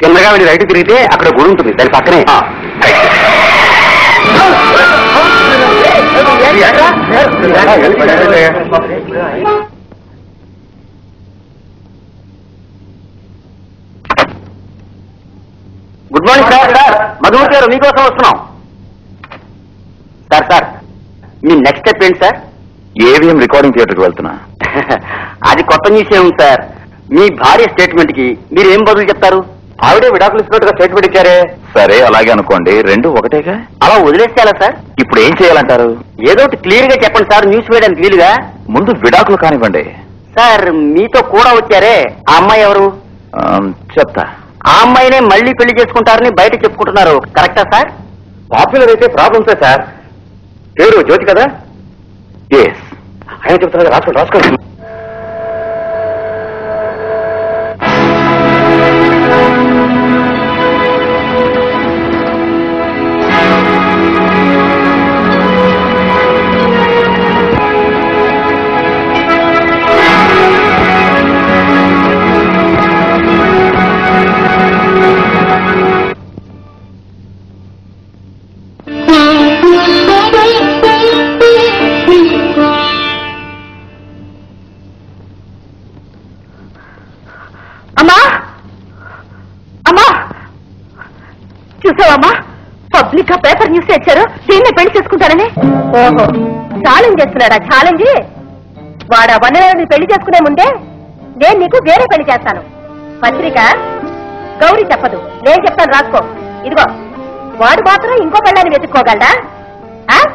కిందగా వెళ్ళి రైట్ తిరిగితే అక్కడ గుడి ఉంటుంది. దాని పక్కనే. Good morning sir. Sir. Madhumathi గారు మీకోసం వస్తున్నాం. సార్ సార్ మీ నెక్స్ట్ స్టెప్ ఏంటి సార్? ఏవిఎం రికార్డింగ్ థియేటర్కి వెళ్తున్నా. అది కొత్త న్యూస్ ఏముంది సార్? మీ భార్య స్టేట్మెంట్కి మీరు ఏం బదులు చెప్తారు? ఆవిడే విడాకులు ఇస్తున్నట్టుగా స్టేట్మెంట్ ఇచ్చారే? సరే అలాగే అనుకోండి. రెండు ఒకటేగా? అలా వదిలేస్తే ఎలా సార్? ఇప్పుడు ఏం చేయాలంటారు? ఏదో ఒకటి క్లియర్గా చెప్పండి సార్ న్యూస్ వేయడానికి వీలుగా ముందు విడాకులు కానివ్వండి. సార్ మీతో కూడా వచ్చారే? ఆ అమ్మాయి ఎవరు? ఆ, చెప్తా. ఆ అమ్మాయినే మళ్ళీ పెళ్ళి చేసుకుంటారని బయట చెప్పుకుంటున్నారు. కరెక్టా సార్? పాపులర్ అయితే ప్రాబ్లమ్సే సార్. పేరు జ్యోతి కదా? ఎస్ ఆయన చెప్తున్నారు రాసుకోండి రాసుకోండి. చూసావమ్మా? పబ్లిక్గా పేపర్ న్యూస్ ఇచ్చారు. దీన్ని పెళ్ళి చేసుకుంటానని ఓహో ఛాలెంజ్ చేస్తున్నాడా? ఛాలెంజ్ వాడు వనరాన్ని పెళ్ళి చేసుకునే ముందే నేను నీకు వేరే పెళ్ళి చేస్తాను. పత్రిక గౌరీ చెప్పదు. నేను చెప్తాను రాసుకో. ఇదిగో వాడు మాత్రం ఇంకో పెళ్ళాన్ని వెతుక్కోగలడా? ఆ?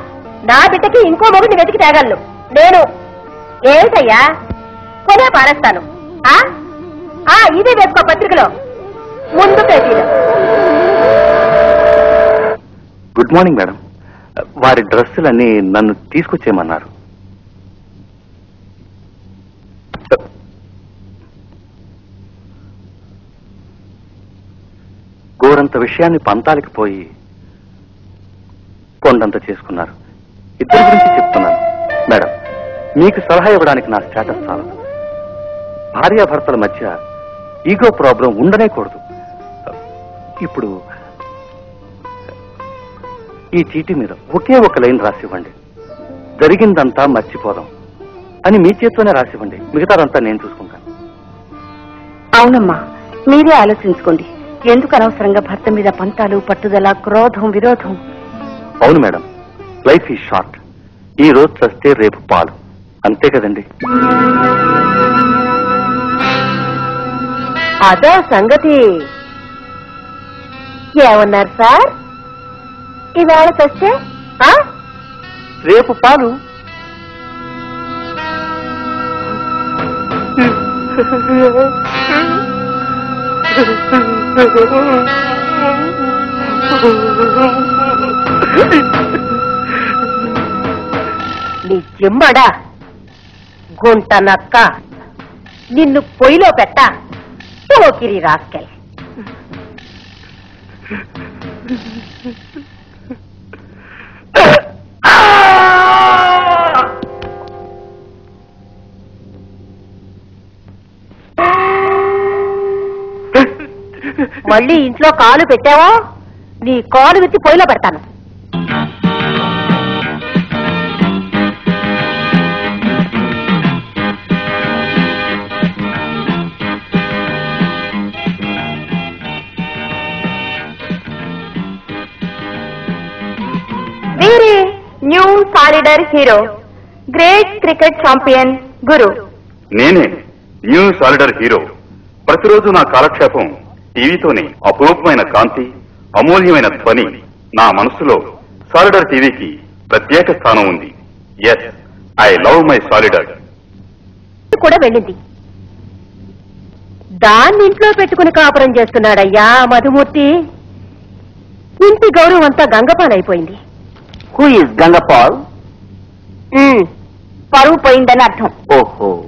నా బిడ్డకి ఇంకో మొగుడిని వెతికి తేగలను. నేను ఏమిటయ్యా? కొనే పారేస్తాను. ఆ? ఆ ఇదే వేసుకో పత్రికలో. ముందు పేజీలో. Good morning madam. వారి డ్రెస్సులన్నీ నన్ను తీసుకొచ్చేయమన్నారు. గోరంత విషయాన్ని పంతాలకి పోయి కొండంత చేసుకున్నారు. ఇద్దరి గురించి చెప్తున్నాను. మేడం మీకు సలహా ఇవ్వడానికి నా స్టేటస్ చాలదు. భార్యాభర్తల మధ్య ఈగో ప్రాబ్లం ఉండనే కూడదు. ఇప్పుడు ఈ చీటీ మీద ఒకే ఒక లైన్ రాసివ్వండి. జరిగిందంతా మర్చిపోదాం అని మీ చేత్తోనే రాసివ్వండి. మిగతాదంతా నేను చూసుకుంటాను. అవునమ్మా మీరే ఆలోచించుకోండి. ఎందుకు అనవసరంగా భర్త మీద పంతాలు పట్టుదల క్రోధం విరోధం? అవును మేడం. లైఫ్ ఈ షార్ట్. ఈ రోజు చస్తే రేపు పాలు. అంతే కదండి? అదే సంగతి. ఏమన్నారు సార్? ఈవేళ తెస్తే రేపు పాలు. నీ జిమ్మడా గుంట నక్క నిన్ను పొయ్యిలో పెట్ట. పోకిరి రాస్కెల్ మళ్ళీ ఇంట్లో కాలు పెట్టావో? నీ కాలు విత్తి పొయ్యిలో పెడతాను. వీరి new soldier hero great cricket champion గురు. నేనే న్యూ సాలిడర్ హీరో. ప్రతిరోజు నా కాలక్షేపం టీవీతోనే అపురూపమైన కాంతి అమూల్యమైన ధ్వని నా మనసులో సాలిడర్ టీవీకి ప్రత్యేక స్థానం ఉంది. Yes I love my soldier కూడా వెళ్ళింది. దాన్ని ఇంట్లో పెట్టుకుని కాపురం చేస్తున్నాడయ్యా మధుమూర్తి. ఇంటి గౌరవం అంతా గంగపాలైపోయింది. హూ ఇస్ గంగపాల్ పరువు పోయిందని అర్థం. ఓహో.